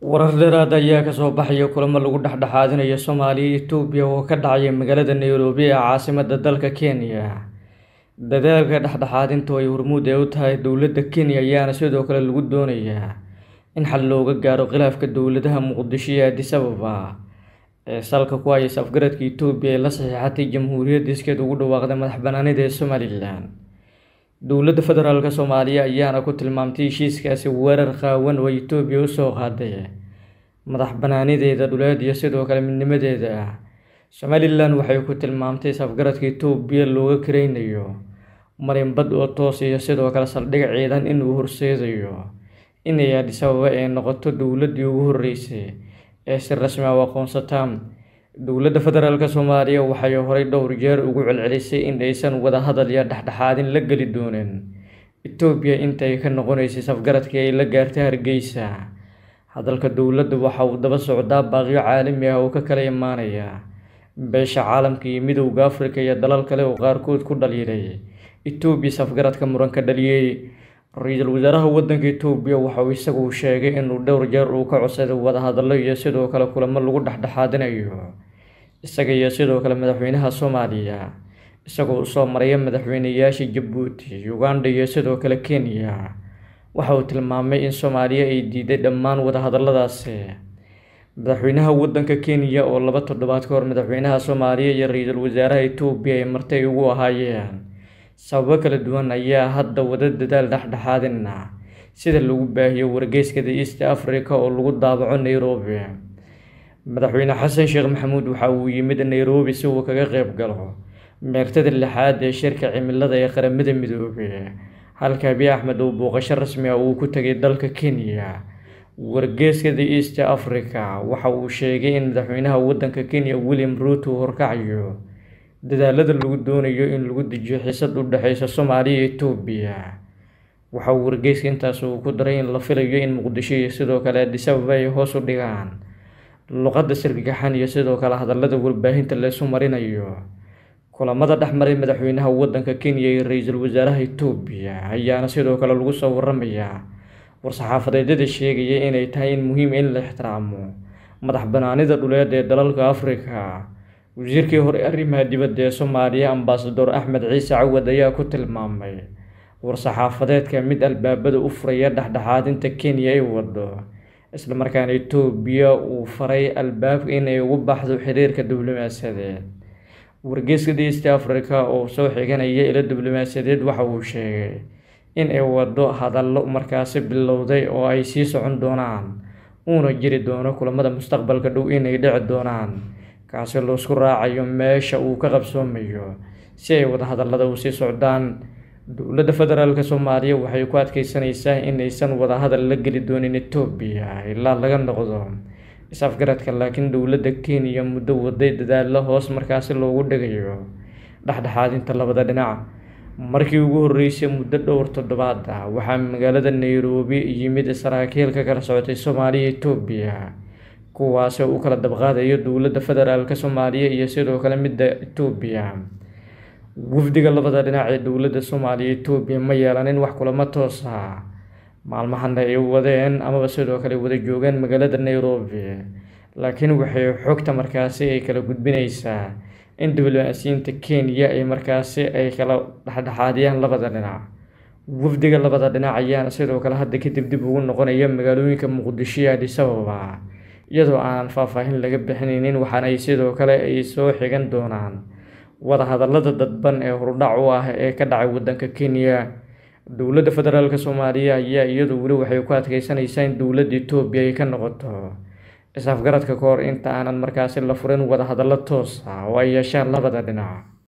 Warar dheeraad ah ayaa ka soo baxaya kulamo lagu dhexdhexaadinayo Soomaaliya iyo Itoobiya oo ka dhacaya magaalada Nairobi ee caasimadda dalka Kenya. Dadaalka dhexdhexaadinta oo ay hormuud u tahay dowladda Kenya ayaana sidoo kale lagu doonayaa in xal looga gaaro khilaafka dowladaha Muqdisho iyo Addis Ababa ee salka ku haya is-afgaradka Itoobiya ee la saxiixatay Jamhuuriyadda iskeed ugu dhawaaqday madax-bannaanida ee Somalilan. Dowladda Federaalka Soomaaliya ayaana ku tilmaamtay heshiiskaasi weerar qaawan oo Itoobiya u soo qaaday madax-bannaanideeda dhuleed iyo sidoo kale midnimadeeda. Somalilan waxay ku tilmaamtay is-afgaradka Itoobiya looga karaynayo marin bad oo toos iyo sidoo kale saldhig ciidan in uu horseedayo in Addis Ababa ay noqoto dowladdii ugu horreysay ee si rasmi ah u aqoonsata. Dowladda Federaalka Soomaaliya waxay horey dhowr jeer ugu celcelisay in aysan wada hadal iyo dhexdhexaadin la geli doonin Itoobiya inta ay ka noqonayso is-afgaradkii ay la gaartay Hargeysa. Hadalka dowladda waxa uu daba socdaa baaqyo caalami ah oo ka kala imaanaya beesha caalamka iyo Midowga Afrika iyo dalal kale oo qaarkood ku dhaliilay Itoobiya is-afgaradka muranka dhaliyay. Ra'iisul wasaaraha waddanka Itoobiya waxa uu isagu sheegay in dhowr jeer uu ka codsaday wada hadallo iyo sidoo kale kulamo lagu dhexdhexaadinayo isaga iyo sidoo kale madaxweynaha Soomaaliya isagoo u soo maraya madaxweynayaasha Jabuuti, Uganda iyo sidoo kale Kenya. Waxa uu tilmaamay in Soomaaliya ay diiday dhammaan wada hadalladaasi. Madaxweynaha waddanka Kenya oo laba toddobaad ka hor madaxweynaha Soomaaliya iyo ra'iisul wasaaraha Itoobiya ay marti ugu ahaayeen sababo kala duwan ayaa hadda wada dadaal dhexdhexaadin ah sida lagu baahiyay wargeyska The East Africa oo lagu daabaco Nairobi. Madaxweyne xasan sheekh maxamuud waxa uu yimid Nairobi si uu kaga qayb galo meertada lixaad ee shirka cimilada ee qaramada midoobay halka Abiy Ahmed uu booqasho rasmi ah uu ku tagay dalka Kenya. Wargeyska The East Africa waxa uu sheegay in madaxweynaha waddanka Kenya William Ruto uu horkacayo dadaallada lagu doonayo in lagu dejiyo xiisad u dhaxeysa Soomaaliya iyo Itoobiya. Waxa uu wargeyska intaas ku daray in la filayo in Muqdisho iyo sidoo kale Addis Ababa ay hoos u dhigaan luqadda sirgaxan iyo sidoo kale hadallada warbaahinta la isu marinayo. Kulamada dhexmaray madaxweynaha waddanka Kenya iyo ra'iisul wasaaraha Itoobiya ayaana sidoo kale lagu soo waramayaa war-saxaafadeedyada sheegaya inay tahay in muhiim in la ixtiraamo madax-bannaanida dhuleed ee dalalka Afrika. Wasiirkii hore arrimaha dibadda ee Soomaaliya Ambassador Axmed Ciise Cawad ayaa ku tilmaamay war-saxaafadeedka mid albaabada u furaya dhexdhexaadinta Kenya ay wado, isla markaana Itoobiya uu faray albaabka in ay uga baxdo xiriirka diblomaasiyadeed. Wargeyska The East Africa oo soo xiganaya ilo diblomaasiyadeed waxa uu sheegay in ay waddo hadallo markaasi bilowday oo ay sii socon doonaan uuna jiri doono kulamada mustaqbalka dhow inay dhici doonaan kaasi loo raacayo meesha uu ka qabsoomayo si ay wada hadallada u sii socdaan. Dowladda Federaalka Soomaaliya waxay ku adkeysanaysaa in aysan wada hadal la geli doonin Itoobiya ilaa laga noqdo is-afgaradka laakiin dowladda Kenya muddo waday dadaallo hoos markaasi loogu dhigayo dhexdhexaadinta labada dhinac. Markii ugu horreysay muddo dhowr toddobaad ah waxaa magaalada Nairobi yimid saraakiil ka kala socotay Soomaaliya iyo Itoobiya kuwaas oo u kala dabqaadaya dowladda Federaalka Soomaaliya iyo sidoo kale midda Itoobiya. Wafdiga labada dhinac ee dowladda Soomaaliya Itoobiya ma yeelanin wax kulamo toos ah maalmahana ay wadeen amaba sidoo kale wada joogeen magaalada Nairobi laakiin waxay xogta markaasi ay kala gudbinaysaa in diblomaasiyiinta Kenya ay markaasi ay kala dhexdhexaadiyaan labada dhinac. Wafdiga labada dhinac ayaana sidoo kale hadda kadib dib ugu noqonaya magaalooyinka Muqdisho iyo Addis Ababa iyadoo aanan faahfaahin laga bixinaynin waxaana ay sidoo kale ay soo xigan doonaan wada hadallada dadban ee hordhac u ah ee ka dhacay waddanka Kenya. Dowladda Federaalka Soomaaliya ayaa iyadu weli waxay ku adkeysanaysaa in dowladda Itoobiya ay ka noqoto is-afgaradka ka hor inta aanan markaasi la furin wada hadallo toos ah oo ay yeeshaan labada dhinac.